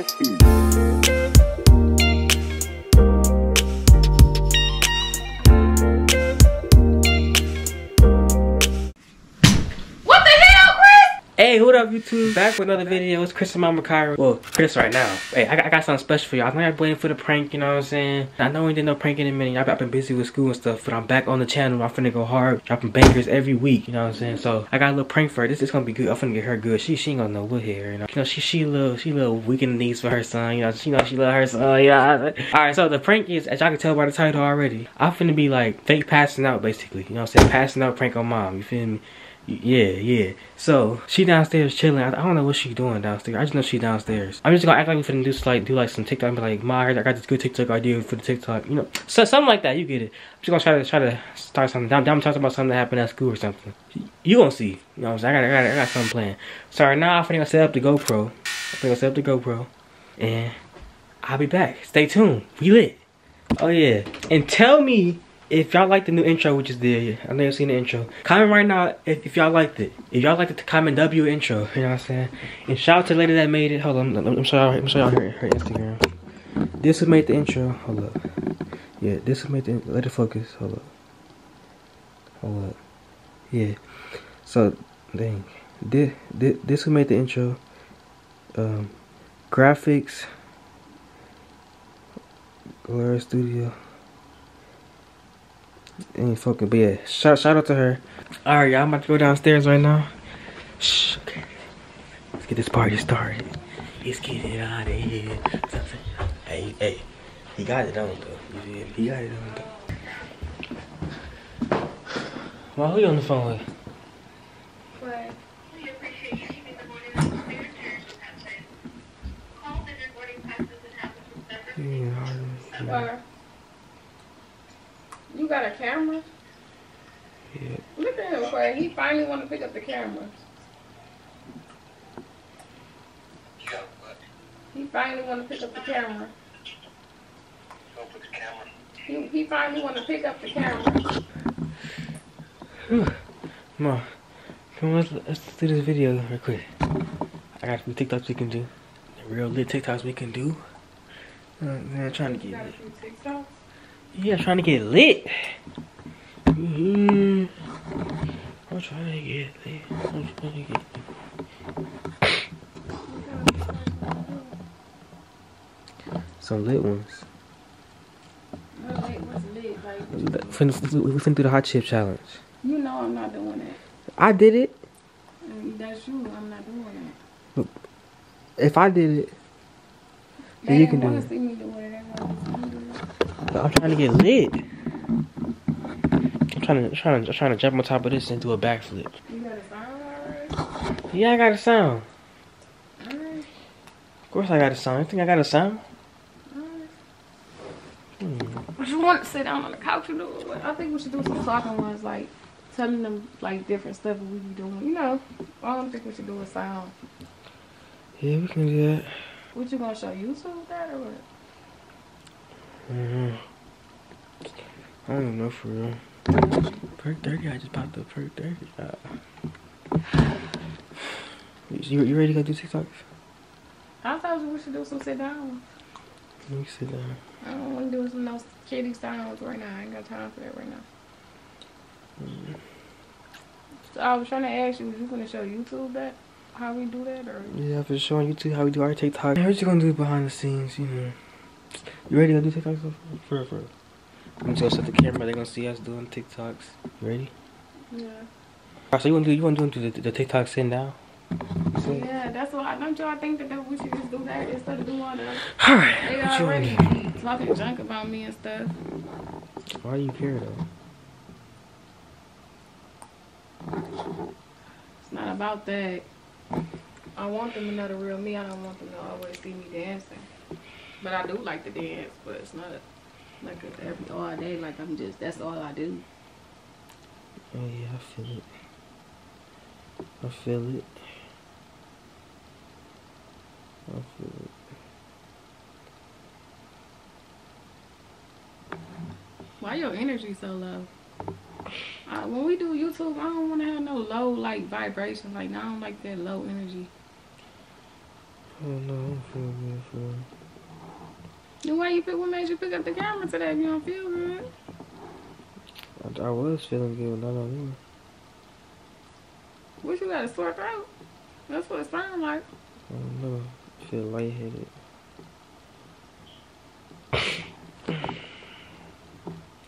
Later. Hey, what up YouTube? Back with another video. It's Chris and Mama Kyra. Well, Chris right now. Hey, I got, I got something special for y'all. I know y'all waiting for the prank, you know what I'm saying? I know we did no prank in a minute. Y'all been busy with school and stuff, but I'm back on the channel. I'm finna go hard, dropping bangers every week, you know what I'm saying? So, I got a little prank for her. This is gonna be good. I'm finna get her good. She she ain't gonna know what here, you know? You know, she she little, she little weak in the knees for her son, you know? She know she love her son, yeah. Alright, so the prank is, as y'all can tell by the title already, I'm finna be like fake passing out, basically. You know what I'm saying? Passing out prank on mom, you feel me? Yeah, yeah. So she downstairs chilling. I, I, don't know what she's doing downstairs. I just know she downstairs. I'm just gonna act like we finna do like do like some TikTok. and be like, my, I got this good TikTok idea for the TikTok. You know, so something like that. You get it. I'm just gonna try to try to start something. I'm, I'm talking about something that happened at school or something. You gonna see. You know what I'm saying? I got I got I got something planned. So right now I'm finna set up the GoPro. I'm finna set up the GoPro, and I'll be back. Stay tuned. We lit. Oh yeah. And tell me if y'all like the new intro which is there i know you've seen the intro comment right now if, if y'all liked it. If y'all liked it comment w intro you know what i'm saying? And shout out to the lady that made it. Hold on y'all let me show y'all her, her instagram this would made the intro hold up. Yeah this would made the let it focus hold up. Hold up. Yeah. So dang. This this, this would make the intro um graphics Gloria Studio ain't fucking but yeah shout, shout out to her. All right y'all i'm about to go downstairs right now. Shh, okay. Let's get this party started. Let's get it out of here. Hey hey he got it on though. He got it on though. Well who you on the phone with? What? yeah, You got a camera? yeah. Look at. He finally want to pick up the camera. He finally want to pick up the camera. He, he finally want to pick up the camera. Come on. Come on, let's, let's do this video real quick. I got some TikToks we can do. Real lit TikToks we can do. Uh, man, trying to get lit. Yeah, trying to get lit. hmm I'm trying to get lit. I'm trying to get some lit ones. What lit? What's lit? Like, We doing? finna, we finna do the hot chip challenge. You know I'm not doing that. I did it. Mm, that's you. I'm not doing that. If I did it, They you can do it. see me doing it. They wanted to see me do it. I'm trying to get lit. I'm trying to trying to trying to jump on top of this and do a backflip. You got a sound already? Yeah, I got a sound. Alright. Of course, I got a sound. You think I got a sound? Alright. Hmm. You want to sit down on the couch and do it? I think we should do some talking ones, like telling them like different stuff that we be doing. You know, I don't think we should do a sound. Yeah, we can do that. What you gonna show YouTube that or what? hmm I don't know for real. Perc 30, I just popped up Perc 30. Uh, you, you ready to go do TikToks? I thought we should do some sit down. Let me sit down. I don't want to do some no kitty sounds right now. I ain't got time for that right now. So I was trying to ask you, was you gonna show YouTube that how we do that or? Yeah, for sure on YouTube how we do our TikTok. We're just gonna do it behind the scenes, you know. You ready to do TikToks for for? for? I'm just gonna set the camera. They're gonna see us doing TikToks. You ready? Yeah. Alright, so you wanna do you wanna do the, the TikTok sit down? Yeah, that's why. Don't y'all think that, that we should just do that instead of doing all the Alright. They What you already talking junk about me and stuff. Why do you care though? It's not about that. I want them to know the real me. I don't want them to always see me dancing. But I do like to dance, but it's not like every all day. Like I'm just that's all I do. Oh yeah, I feel it. I feel it. I feel it. Why your energy so low? Uh, when we do YouTube, I don't want to have no low like vibration. Like I don't like that low energy. Oh no, I don't feel good for you pick? What made you pick up the camera today? If you don't feel good. I, I was feeling good, not on you. What you got a sore throat? That's what it sounds like. I don't know. I feel lightheaded.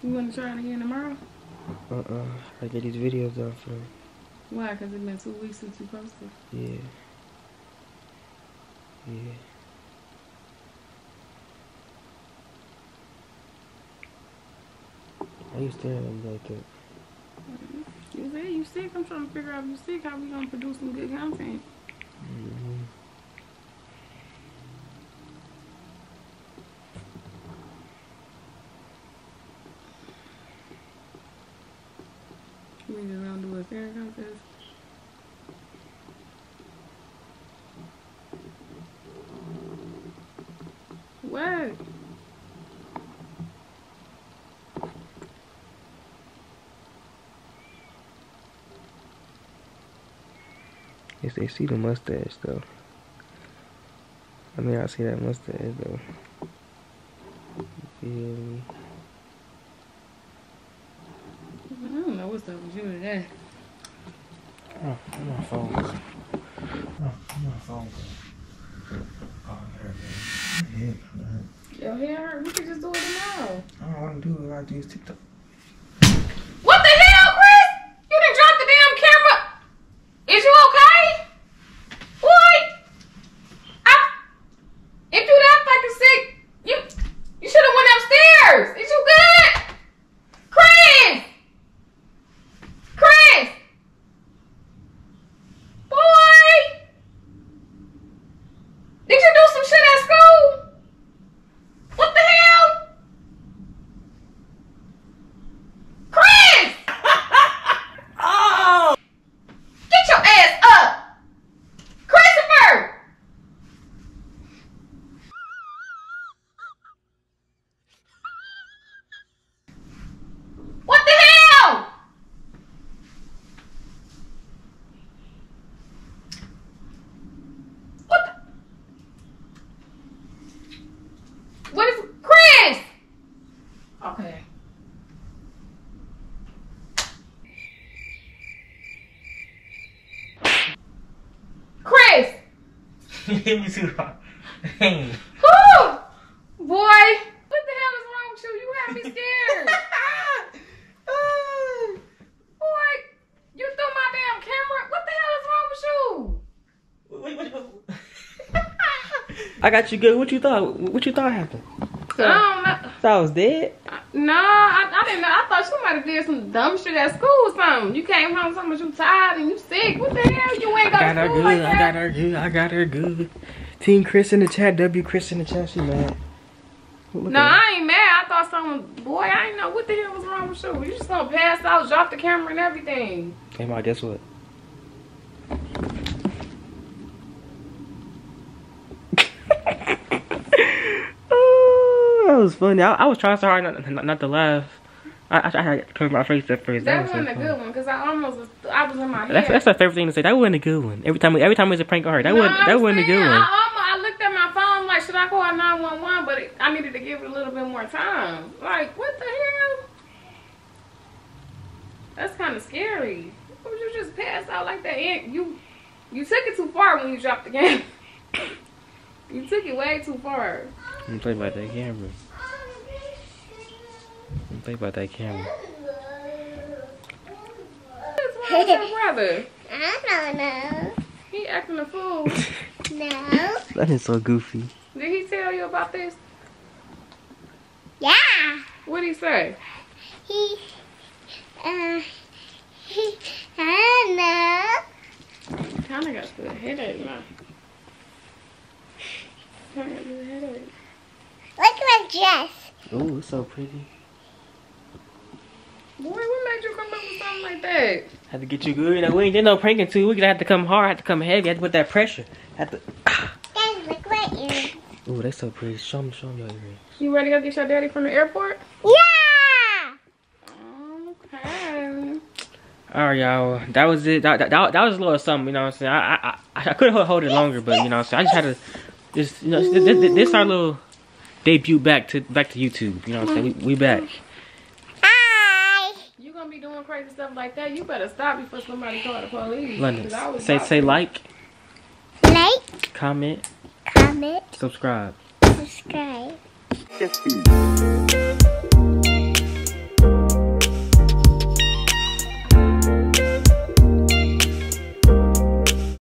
You want to try it again tomorrow? Uh-uh. I get these videos done for Why? Because it's been two weeks since you posted. Yeah. Yeah. You staring at me like that? You said you sick. I'm trying to figure out if you sick. How we gonna produce some good content? Mm-hmm. We just gonna do a staring contest. What? They see the mustache though. I mean, I see that mustache though. You feel me? I don't know what's up with you today. Oh, my phone. Oh, my phone. Oh, yeah, man. Your hair hurt. We could just do it tomorrow. I don't want to do it. I do is TikTok. What the hell, Chris? You done dropped the damn camera. Is you okay? Boy, I, if you that fucking sick, you you should have went upstairs. Is you good? Chris! Chris! Boy! Did you do some shit at school? What the hell? Chris! Oh! Get your ass up! Christopher! What the hell? What the? What is Chris? Okay. Chris! You hit me too hard. Dang. Whew! Boy, what the hell is wrong with you? You have me scared. Boy, you threw my damn camera. What the hell is wrong with you? I got you good. What you thought? What you thought happened? I don't know. Thought I was dead? No, I, I didn't know. I thought you might have did some dumb shit at school or something. You came home talking about you tired and you sick. What the hell? You ain't I got got to her good. like I got her good. I got her good. Team Chris in the chat. W Chris in the chat. She mad. Look No. I ain't mad. I thought someone, boy, I ain't know what the hell was wrong with you. You just gonna pass out, drop the camera and everything. Hey, Ma, guess what? oh, that was funny. I, I was trying so hard not, not, not to laugh. I, I, I had to cover my face at first. That was so wasn't a good one because I almost, was, I was in my head. That's that's my favorite thing to say. That wasn't a good one. Every time, every time it was a prank on her. That No, wasn't that I'm wasn't a good one. I, almost, I looked at my phone like, should I call 911? But it, I needed to give it a little bit more time. Like, what the hell? That's kind of scary. Would you just pass out like that? And you, you took it too far when you dropped the game. you took it way too far. Don't play about that camera. Don't play about that camera. What's wrong with brother? I don't know. He acting a fool. No. That is so goofy. Did he tell you about this? Yeah. What did he say? He. Uh. He. I Kinda got the headache now. Kinda got the headache. don't know. Look at my dress. Oh, it's so pretty. Boy, what made you come up with like that? Had to get you good. You know, we ain't did no pranking too. We had to have to come hard. Had to come heavy. Had to put that pressure. Had to. Ah. Guys, look what you. Oh, that's so pretty. Show them, show them your earrings. You ready to go get your daddy from the airport? Yeah. Okay. All right, y'all. That was it. That, that, that, that was a little something. You know what I'm saying? I I I, I could have hold it longer, but you know what I'm saying. I just had to. Just you know, this, this, this our little debut back to back to YouTube. You know what I'm saying? We, we back. Hi. You gonna be doing crazy stuff like that? You better stop before somebody call the police. London. 'Cause I was Say say like, Like, comment, comment, subscribe. subscribe. Yes, please.